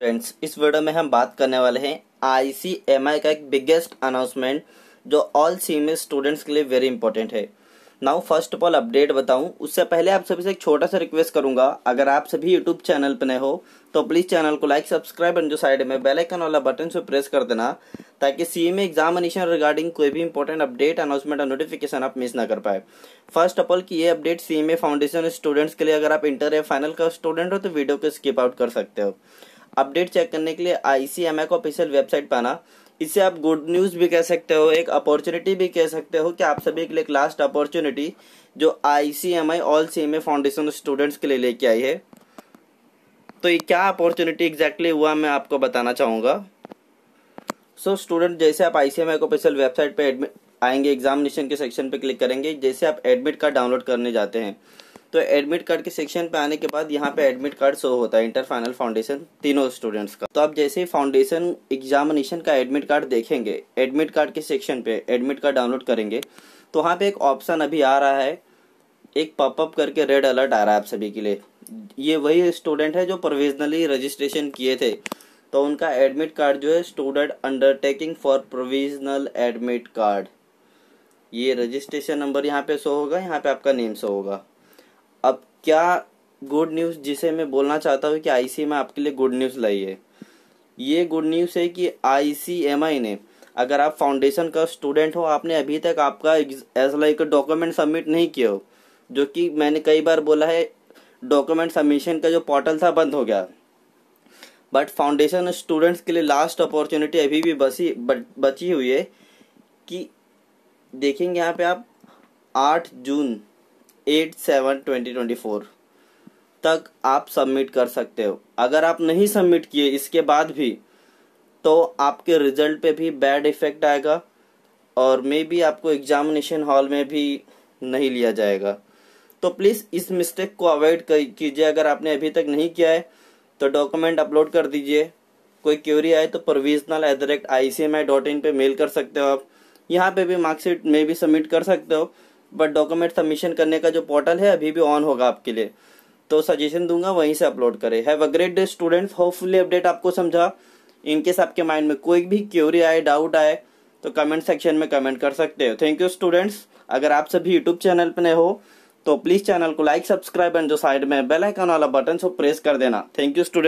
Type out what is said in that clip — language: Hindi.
फ्रेंड्स इस वीडियो में हम बात करने वाले हैं आईसीएमआई का एक बिगेस्ट अनाउंसमेंट जो ऑल सीएमए स्टूडेंट्स के लिए वेरी इंपॉर्टेंट है। Now first of all update बताऊँ। उससे पहले आप सभी से एक छोटा सा रिक्वेस्ट करूँगा। अगर आप सभी यूट्यूब चैनल पर नए हो तो प्लीज़ चैनल को लाइक सब्सक्राइब एंड जो साइड में बेल आइकन वाला बटन से प्रेस कर देना, ताकि सीएमए एग्जामिनेशन रिगार्डिंग कोई भी इंपॉर्टेंट अपडेट अनाउंसमेंट और नोटिफिकेशन आप मिस ना कर पाए। फ़र्स्ट ऑफ़ ऑल की ये अपडेट सीएमए फाउंडेशन स्टूडेंट्स के लिए अगर आप इंटर या फाइनल का स्टूडेंट हो तो वीडियो को स्किप आउट कर सकते हो। अपडेट चेक करने के लिए आईसीएमआई को ऑफिशियल वेबसाइट पर आना। इसे आप गुड न्यूज़ भी कह सकते हो एक अपॉर्चुनिटी भी कह सकते हो कि आप सभी के लिए एक लास्ट अपॉर्चुनिटी जो I C M I all C M A foundation students के लिए लेके आई है। तो ये क्या अपॉर्चुनिटी एग्जैक्टली हुआ मैं आपको बताना चाहूँगा। सो so, स्टूडेंट जैसे आप आईसीएमआई को ऑफिशियल वेबसाइट पे एडमिट आएँगे एग्जामिनेशन के सेक्शन पे क्लिक करेंगे जैसे आप एडमिट कार्ड डाउनलोड करने जाते हैं तो एडमिट कार्ड के सेक्शन पे आने के बाद यहाँ पे एडमिट कार्ड शो होता है इंटर फाइनल फाउंडेशन तीनों स्टूडेंट्स का। तो आप जैसे ही फाउंडेशन एग्जामिनेशन का एडमिट कार्ड देखेंगे एडमिट कार्ड के सेक्शन पे एडमिट कार्ड डाउनलोड करेंगे तो वहाँ पे एक ऑप्शन अभी आ रहा है, एक पॉपअप करके रेड अलर्ट आ रहा है आप सभी के लिए। ये वही स्टूडेंट है जो प्रोविजनली रजिस्ट्रेशन किए थे। तो उनका एडमिट कार्ड जो है student undertaking for provisional admit card ये रजिस्ट्रेशन नंबर यहाँ पे शो होगा, यहाँ पे आपका नेम शो होगा। अब क्या गुड न्यूज़ जिसे मैं बोलना चाहता हूँ कि आई में आपके लिए गुड न्यूज़ लाई है? ये गुड न्यूज़ है कि आईसीएमआई ने, अगर आप फाउंडेशन का स्टूडेंट हो, आपने अभी तक आपका एज लाइक डॉक्यूमेंट सबमिट नहीं किया हो, जो कि मैंने कई बार बोला है डॉक्यूमेंट सबमिशन का जो पोर्टल था, बंद हो गया। बट फाउंडेशन स्टूडेंट्स के लिए लास्ट अपॉर्चुनिटी अभी भी बची बची हुई है कि देखेंगे यहाँ पे आप 8 June eight seven twenty twenty four तक आप सबमिट कर सकते हो। अगर आप नहीं सबमिट किए इसके बाद भी तो आपके रिज़ल्ट पे भी बैड इफ़ेक्ट आएगा और मे बी आपको एग्जामिनेशन हॉल में भी नहीं लिया जाएगा। तो प्लीज़ इस मिस्टेक को अवॉइड कीजिए। अगर आपने अभी तक नहीं किया है तो डॉक्यूमेंट अपलोड कर दीजिए। कोई क्यूरी आए तो provisional at the rate I C M I dot in पर मेल कर सकते हो आप। यहाँ पे भी मार्कशीट में भी सबमिट कर सकते हो। बट डॉक्यूमेंट सबमिशन करने का जो पोर्टल है, अभी भी ऑन होगा आपके लिए। तो सजेशन दूँगा, वहीं से अपलोड करें। Have a great day students hopefully update आपको समझा। इनकेस आपके माइंड में कोई भी क्यूरी आए डाउट आए तो कमेंट सेक्शन में कमेंट कर सकते हो। थैंक यू स्टूडेंट्स अगर आप सभी यूट्यूब चैनल पर नए हो तो प्लीज़ चैनल को लाइक सब्सक्राइब एंड जो साइड में बेल आइकन वाला बटन सो प्रेस कर देना। Thank you student